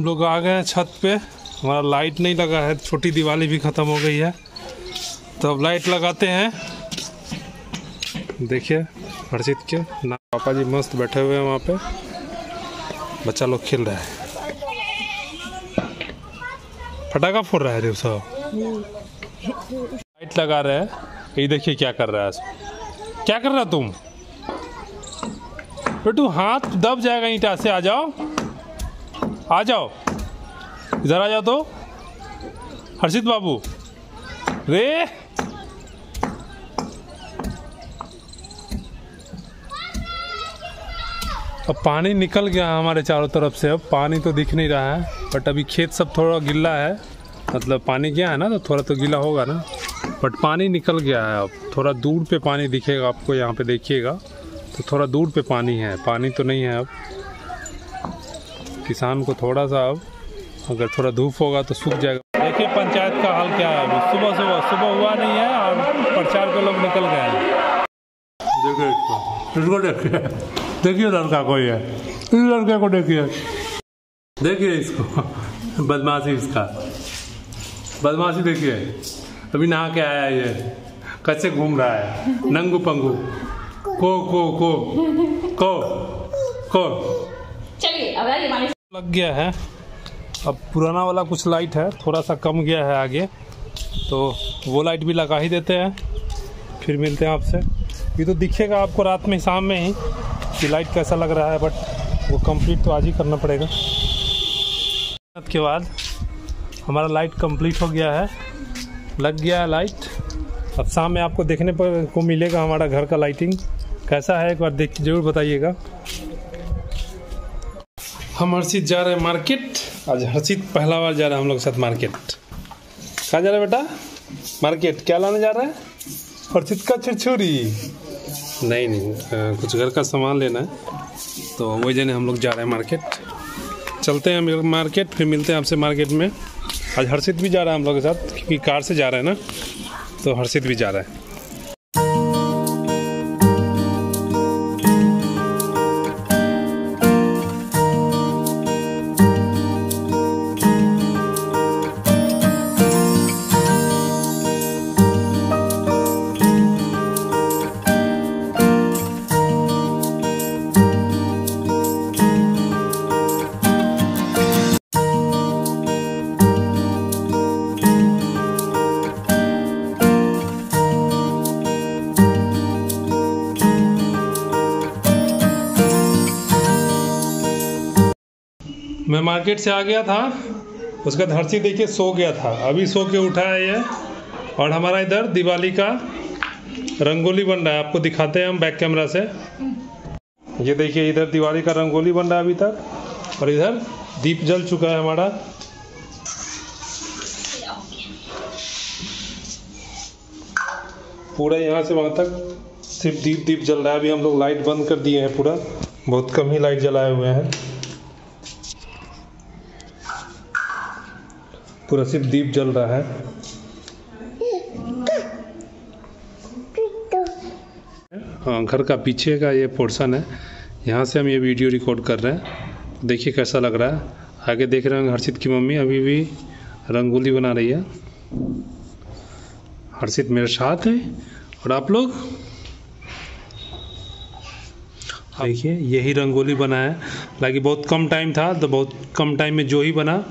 हम लोग आ गए हैं छत पे। हमारा लाइट नहीं लगा है, छोटी दिवाली भी ख़त्म हो गई है। तो अब लाइट लगाते हैं। देखिए, हर्षित के ना पापा जी मस्त बैठे हुए हैं वहाँ पे। बच्चा लोग खेल रहा है। फटाका फोड़ रहा है रे सब लाइट लगा रहे हैं। ये देखिए क्या कर रहा है। क्या कर रहा तुम? बेटू, हाथ दब जाएगा ईटा से, आ जाओ। आ जाओ। इधर आ जाओ तो। हर्षित बाबू। रे। अब पानी निकल गया हमारे चारों तरफ़ से। अब पानी तो दिख नहीं रहा है बट अभी खेत सब थोड़ा गिल्ला है। मतलब पानी गया है ना तो थोड़ा तो गीला होगा ना। बट पानी निकल गया है अब। थोड़ा दूर पे पानी दिखेगा आपको, यहाँ पे देखिएगा। तो थोड़ा दूर पे पानी है। पानी तो नहीं है अब। किसान को थोड़ा सा अब अगर थोड़ा धूप होगा तो सूख जाएगा। देखिए पंचायत का हाल क्या है अभी? सुबह सुबह सुबह हुआ नहीं है और प्रचार पे लोग निकल गए हैं। देखिए इसको इसको देखिए। देखिए लड़का को ये। इस लड़के को देखिए। देखिए इसको। बदमाशी इसका। बदमाशी देखिए। अभी नहा के आया ये। कैसे घूम रहा है? नंगू पंगू। को को को। को। को। चलिए अब लग गया है। अब पुराना वाला कुछ लाइट है थोड़ा सा कम गया है आगे। तो वो लाइट भी लगा ही देते हैं। फिर मिलते हैं आपसे। ये तो दिखेगा आपको रात में, शाम में ही कि लाइट कैसा लग रहा है बट वो कंप्लीट तो आज ही करना पड़ेगा। के बाद हमारा लाइट कंप्लीट हो गया है। लग गया है लाइट अब शाम में आपको देखने पर को मिलेगा हमारा घर का लाइटिंग कैसा है, एक बार देख ज़रूर बताइएगा। हम हर्षित जा रहे हैं मार्केट। आज हर्षित पहला बार जा रहा है हम लोग के साथ मार्केट। कहाँ जा रहे हैं बेटा? मार्केट। क्या लाने जा रहा है? हर्षित का छिड़छुरी नहीं नहीं अ, कुछ घर का सामान लेना है। तो वही जने हम लोग जा रहे हैं मार्केट। चलते हैं हम मार्केट फिर मिलते हैं आपसे मार्केट में। आज हर्षित भी जा रहा है हम लोग के साथ क्योंकि कार से जा रहा है ना। तो हर्षित भी जा रहा है। मैं मार्केट से आ गया था, उसका धरती देखिए सो गया था। अभी सो के उठा है ये, और हमारा इधर दिवाली का रंगोली बन रहा है। आपको दिखाते हैं हम बैक कैमरा से। ये देखिए, इधर दिवाली का रंगोली बन रहा है अभी तक, और इधर दीप जल चुका है हमारा। पूरा यहाँ से वहाँ तक सिर्फ़ दीप दीप जल रहा है। अभी हम लोग लाइट बंद कर दिए हैं पूरा। बहुत कम ही लाइट जलाए हुए हैं। पूरा सिर्फ़ दीप जल रहा है। हाँ घर का पीछे का ये पोर्शन है। यहाँ से हम ये वीडियो रिकॉर्ड कर रहे हैं। देखिए कैसा लग रहा है। आगे देख रहे हैं हर्षित की मम्मी, अभी भी रंगोली बना रही है। हर्षित मेरे साथ है। और आप लोग? देखिए, यही रंगोली बना है। हालाँकि बहुत कम टाइम था तो बहुत कम टाइम में जो ही बना।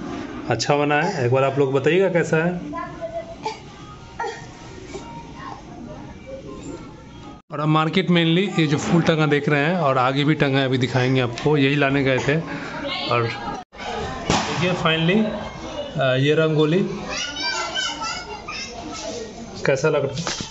अच्छा बना है? एक बार आप लोग बताइएगा कैसा है? और अब मार्केट मेनली ये जो फूल टंगा देख रहे हैं और आगे भी टंगा अभी दिखाएँगे आपको। यही लाने गए थे और देखिए फाइनली ये रंगोली। कैसा लग रहा है?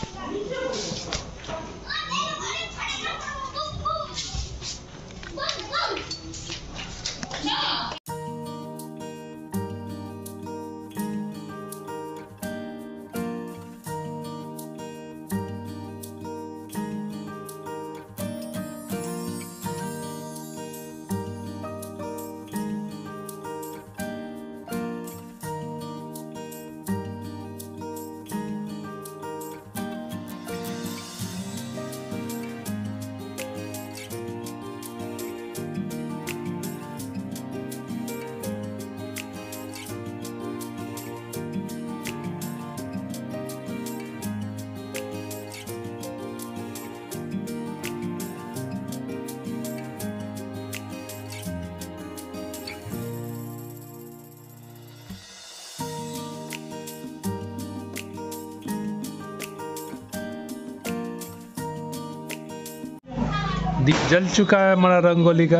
जल चुका है हमारा रंगोली का।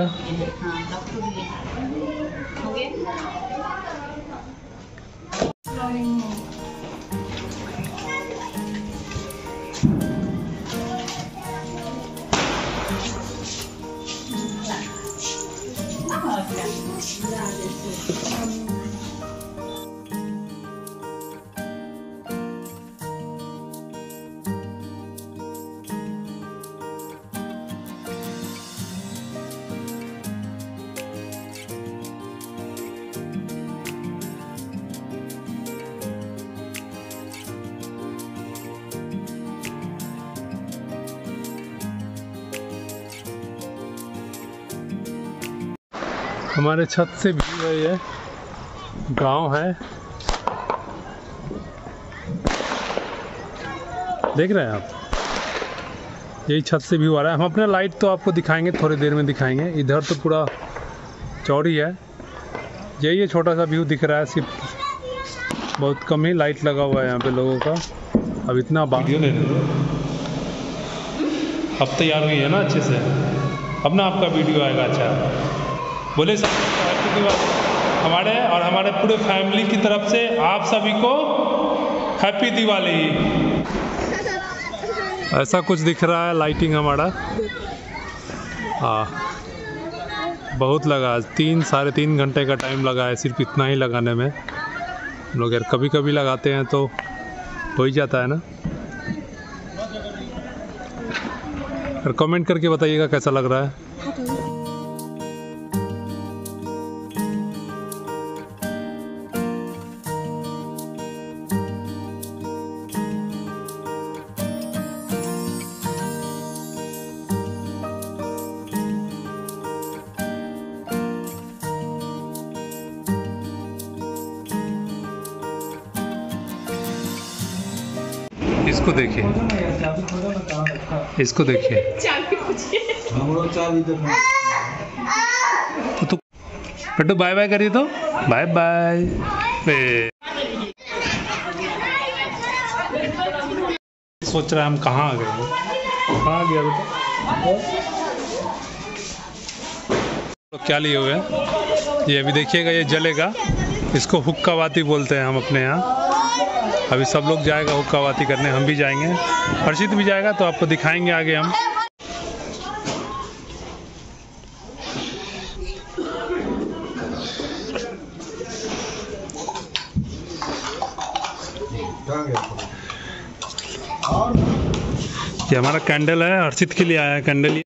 हाँ हमारे छत से व्यू है ये। गाँव है। देख रहे हैं आप? यही छत से व्यू आ रहा है। हम अपने लाइट तो आपको दिखाएँगे, थोड़ी देर में दिखाएँगे। इधर तो पूरा चौड़ी है। यही ये छोटा सा व्यू दिख रहा है, सिर्फ़ बहुत कम ही लाइट लगा हुआ है यहाँ पे लोगों का। अब इतना वीडियो लो अब तैयार हुई है ना अच्छे से। अब ना आपका वीडियो आएगा अच्छा। बोले हमारे और हमारे पूरे फैमिली की तरफ़ से आप सभी को हैप्पी दिवाली। ऐसा कुछ दिख रहा है लाइटिंग हमारा। हाँ बहुत लगा। तीन, साढ़े तीन घंटे का टाइम लगा है, सिर्फ़ इतना ही लगाने में। हम लोग यार कभी कभी लगाते हैं तो हो ही जाता है ना? और कमेंट करके बताइएगा कैसा लग रहा है? इसको देखिए। इसको देखिए। तो तू पट्टू बाय बाय करिए तो। बाय बाय सोच रहा है हम कहाँ आ गए? कहाँ गया बेटा? तो क्या लिए हुए ये अभी देखिएगा, ये जलेगा। इसको हुक्कावाती बोलते हैं हम अपने यहाँ। अभी सब लोग जाएगा हुक्कावाती करने, हम भी जाएँगे। हर्षित भी जाएगा तो आपको दिखाएँगे आगे हम। ये हमारा कैंडल है, हर्षित के लिए आया है कैंडल।